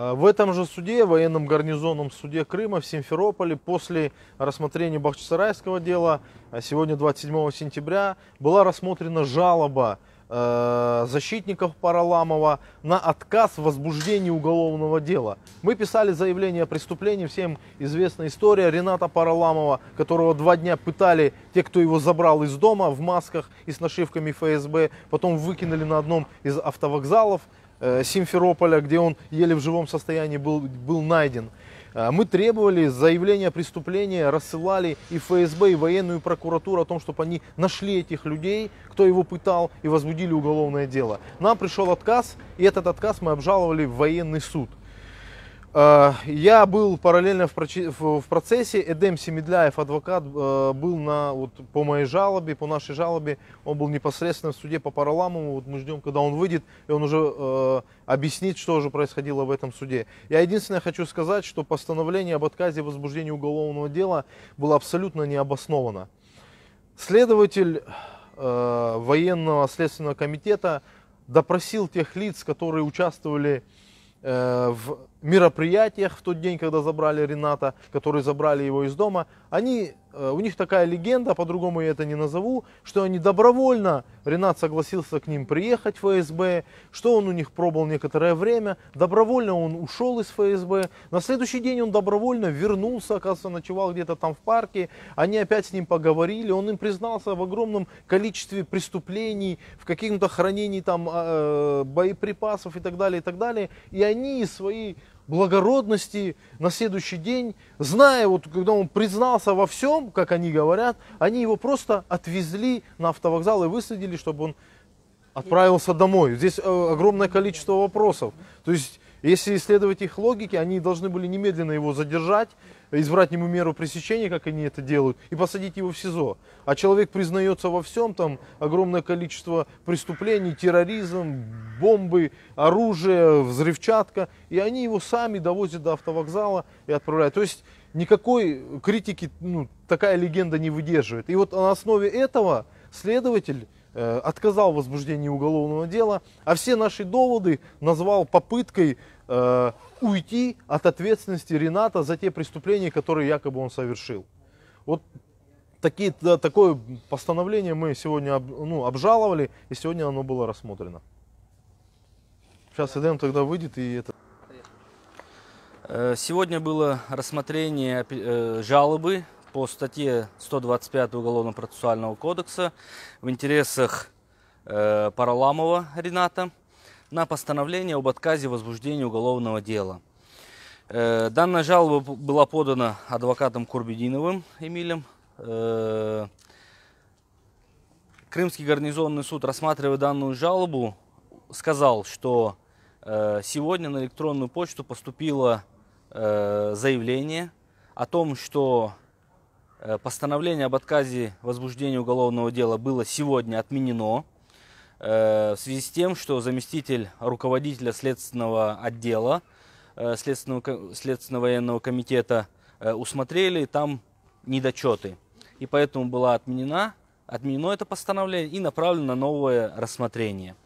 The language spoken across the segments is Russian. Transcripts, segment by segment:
А В этом же суде, военном гарнизонном суде Крыма в Симферополе, после рассмотрения Бахчисарайского дела, а сегодня 27 сентября, была рассмотрена жалоба э, защитников Параламова на отказ в возбуждении уголовного дела. Мы писали заявление о преступлении, всем известна история Рената Параламова, которого два дня пытали те, кто его забрал из дома в масках и с нашивками ФСБ, потом выкинули на одном из автовокзалов Симферополя, где он еле в живом состоянии был, был найден. Э, Мы требовали заявления о преступлении, рассылали и ФСБ, и военную прокуратуру о том, чтобы они нашли этих людей, кто его пытал, и возбудили уголовное дело. Нам пришел отказ, и этот отказ мы обжаловали в военный суд. Э, Я был параллельно в в в процессе. Эдем Семедляев, адвокат, э, был на, вот, по моей жалобе, по нашей жалобе. Он был непосредственно в суде по Параламову. Вот мы ждем, когда он выйдет, и он уже э, объяснит, что же происходило в этом суде. Я единственное хочу сказать, что постановление об отказе в возбуждении уголовного дела было абсолютно необосновано. Следователь э, военного следственного комитета допросил тех лиц, которые участвовали э, в мероприятиях в тот день, когда забрали Рената, которые забрали его из дома, они, э, у них такая легенда, по-другому я это не назову, что они добровольно, Ренат согласился к ним приехать в ФСБ, что он у них пробовал некоторое время, добровольно он ушел из ФСБ, на следующий день он добровольно вернулся, оказывается, ночевал где-то там в парке, они опять с ним поговорили, он им признался в огромном количестве преступлений, в каком-то хранении там э, боеприпасов и так далее, и так далее, и они свои благородности на следующий день, зная, вот когда он признался во всем, как они говорят, они его просто отвезли на автовокзал и высадили, чтобы он отправился домой. Здесь э, огромное количество вопросов. То есть, если исследовать их логики, они должны были немедленно его задержать, избрать ему меру пресечения, как они это делают, и посадить его в СИЗО. А человек признается во всем, там огромное количество преступлений, терроризм, бомбы, оружие, взрывчатка, и они его сами довозят до автовокзала и отправляют. То есть никакой критики ну, такая легенда не выдерживает. И вот на основе этого следователь отказал в возбуждении уголовного дела, а все наши доводы назвал попыткой э, уйти от ответственности Рената за те преступления, которые якобы он совершил. Вот такие, такое постановление мы сегодня ну, обжаловали, и сегодня оно было рассмотрено. Сейчас Эдем тогда выйдет и это... Э, Сегодня было рассмотрение э, жалобы по статье 125 Уголовно-процессуального кодекса в интересах э, Параламова Рената на постановление об отказе в возбуждении уголовного дела. Э, Данная жалоба была подана адвокатом Курбединовым Эмилем. Э, Крымский гарнизонный суд, рассматривая данную жалобу, сказал, что э, сегодня на электронную почту поступило э, заявление о том, что постановление об отказе возбуждения уголовного дела было сегодня отменено э, в связи с тем, что заместитель руководителя следственного отдела э, следственного, следственного военного комитета э, усмотрели там недочеты. И поэтому была отменена, отменено это постановление и направлено на новое рассмотрение.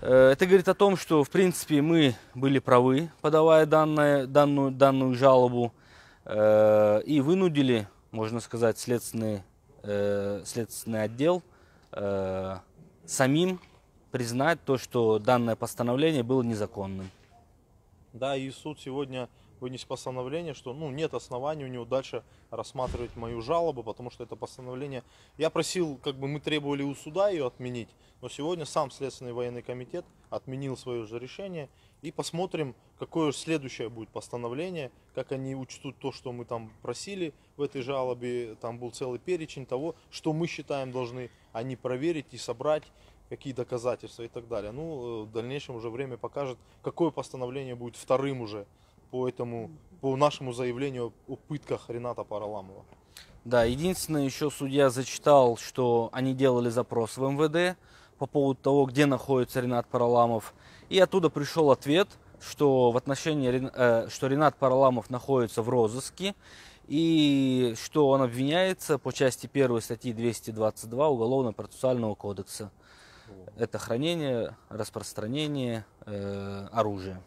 Э, Это говорит о том, что, в принципе, мы были правы, подавая данное, данную, данную жалобу, э, и вынудили, можно сказать, следственный, э, следственный отдел э, самим признать то, что данное постановление было незаконным. Да, и суд сегодня вынес постановление, что ну, нет оснований у него дальше рассматривать мою жалобу, потому что это постановление... Я просил, как бы мы требовали у суда ее отменить, но сегодня сам Следственный военный комитет отменил свое же решение. И посмотрим, какое следующее будет постановление, как они учтут то, что мы там просили в этой жалобе. Там был целый перечень того, что мы считаем должны они проверить и собрать какие доказательства и так далее. Ну, э, в дальнейшем уже время покажет, какое постановление будет вторым уже по этому, по нашему заявлению о пытках Рената Параламова. Да, единственное, еще судья зачитал, что они делали запрос в МВД по поводу того, где находится Ренат Параламов. И оттуда пришел ответ, что в отношении э, что Ренат Параламов находится в розыске и что он обвиняется по части 1 статьи 222 Уголовно-процессуального кодекса. Это хранение, распространение э, оружия.